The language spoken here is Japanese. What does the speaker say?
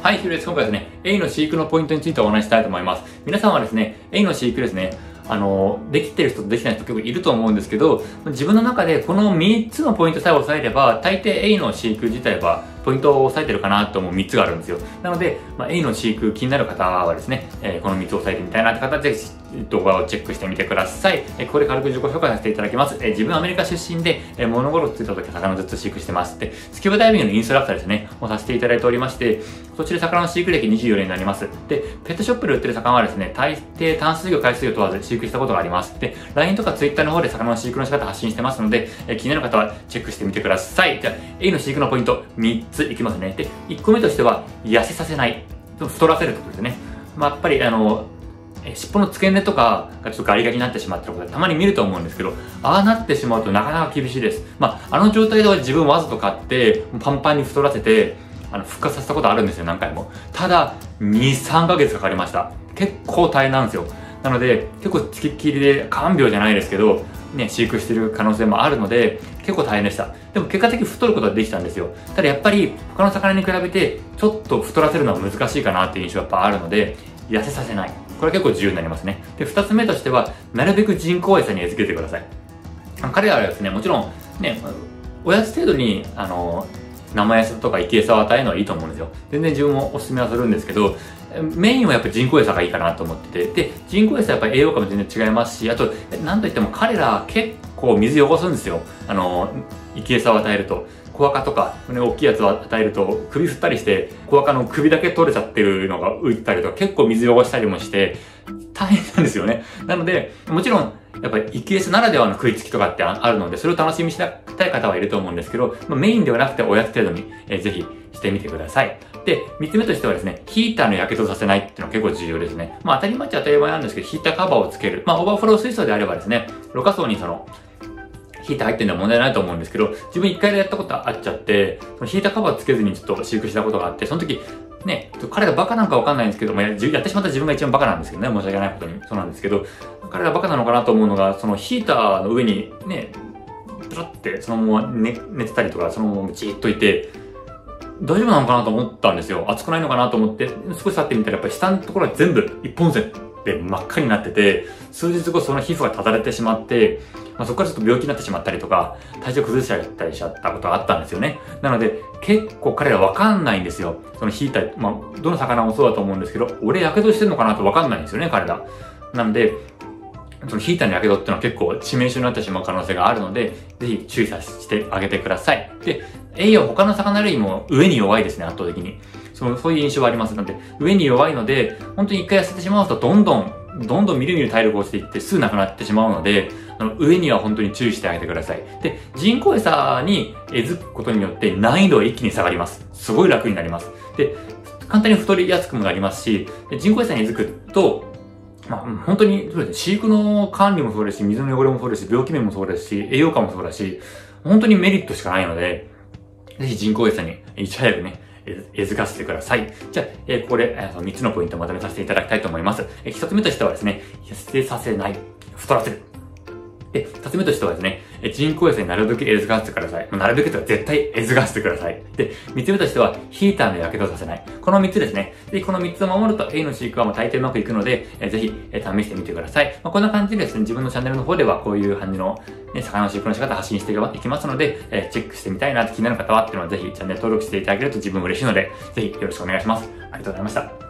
はい、ひろです。今回ですね、エイの飼育のポイントについてお話したいと思います。皆さんはですね、エイの飼育ですね、あの、できてる人とできない人結構いると思うんですけど、自分の中でこの3つのポイントさえ押さえれば、大抵エイの飼育自体はポイントを押さえてるかなと思う3つがあるんですよ。なので、まあ、エイの飼育気になる方はですね、えー、この3つを押さえてみたいなって方で、動画をチェックしてみてください。ここで軽く自己紹介させていただきます。自分アメリカ出身で、え、物心ついた時魚ずっと飼育してます。で、スキューバダイビングのインストラクターですね、をさせていただいておりまして、そちら魚の飼育歴24年になります。で、ペットショップで売ってる魚はですね、大抵淡水魚、海水魚問わず飼育したことがあります。で、LINE とか Twitter の方で魚の飼育の仕方発信してますので、気になる方はチェックしてみてください。じゃあ、エイの飼育のポイント3ついきますね。で、1個目としては、痩せさせない。太らせるってことですね。まあ、やっぱり、あの、え尻尾の付け根とかがちょっとガリガリになってしまってることたまに見ると思うんですけど、ああなってしまうとなかなか厳しいです。まあ、あの状態では自分わざと買って、パンパンに太らせて、あの、復活させたことあるんですよ、何回も。ただ、2、3ヶ月かかりました。結構大変なんですよ。なので、結構つきっきりで、看病じゃないですけど、ね、飼育してる可能性もあるので、結構大変でした。でも結果的に太ることはできたんですよ。ただやっぱり、他の魚に比べて、ちょっと太らせるのは難しいかなっていう印象がやっぱあるので、痩せさせない。これ結構重要になりますね。で、二つ目としては、なるべく人工餌に餌付けてください。彼らはですね、もちろん、ね、おやつ程度に、あの、生餌とか生き餌を与えるのはいいと思うんですよ。全然自分もおすすめはするんですけど、メインはやっぱ人工餌がいいかなと思ってて、で、人工餌やっぱ栄養価も全然違いますし、あと、なんといっても彼ら結構水汚すんですよ。あの、生き餌を与えると。小赤とか、ね、大きいやつを与えると首振ったりして、小赤の首だけ取れちゃってるのが浮いたりとか、結構水汚したりもして、大変なんですよね。なので、もちろん、やっぱり生き餌ならではの食いつきとかってあるので、それを楽しみにしたい方はいると思うんですけど、まあ、メインではなくておやつ程度に、えー、ぜひしてみてください。で、三つ目としてはですね、ヒーターの火傷させないっていうのは結構重要ですね。まあ当たり前っちゃ当たり前なんですけど、ヒーターカバーをつける。まあオーバーフロー水素であればですね、ろ過層にその、ヒーター入ってるのは問題ないと思うんですけど、自分一回でやったことあっちゃって、そのヒーターカバーつけずにちょっと飼育したことがあって、その時、ね、彼がバカなんかわかんないんですけども、やってしまった自分が一番バカなんですけどね、申し訳ないことに。そうなんですけど、彼がバカなのかなと思うのが、そのヒーターの上にね、プラってそのまま寝寝てたりとか、そのままじーっといて、大丈夫なのかなと思ったんですよ。熱くないのかなと思って、少し経ってみたらやっぱり下のところは全部一本線で真っ赤になってて、数日後その皮膚がただれてしまって、まあ、そこからちょっと病気になってしまったりとか、体調崩しちゃったりしちゃったことがあったんですよね。なので、結構彼らわかんないんですよ。その引いた、まあ、どの魚もそうだと思うんですけど、俺火傷してるのかなとわかんないんですよね、彼ら。なので、そのヒーターの火傷っていうのは結構致命傷になってしまう可能性があるので、ぜひ注意させてあげてください。で、栄養他の魚類も上に弱いですね、圧倒的に。そうそういう印象がありますので、上に弱いので、本当に一回痩せてしまうとどんどん、どんどんみるみる体力落ちていってすぐなくなってしまうので、あの上には本当に注意してあげてください。で、人工餌にえずくことによって難易度は一気に下がります。すごい楽になります。で、簡単に太りやすくもなりますし、人工餌にえずくと、まあ、本当にそうですね、飼育の管理もそうですし、水の汚れもそうですし、病気面もそうですし、栄養価もそうだし、本当にメリットしかないので、ぜひ人工餌にいち早くね、えずかせてください。じゃあ、え、ここで、えー、3つのポイントをまとめさせていただきたいと思います。えー、1つ目としてはですね、痩せさせない、太らせる。で、二つ目としてはですね、人工餌になるべく餌がせてください。なるべくとは絶対餌がせてください。で、三つ目としては、ヒーターの火傷させない。この三つですね。で、この三つを守ると A の飼育はもう大抵うまくいくので、えぜひ、え試してみてください。まあ、こんな感じでですね、自分のチャンネルの方ではこういう感じの、ね、魚の飼育の仕方発信していきますので、えチェックしてみたいなって気になる方はっていうのはぜひチャンネル登録していただけると自分嬉しいので、ぜひよろしくお願いします。ありがとうございました。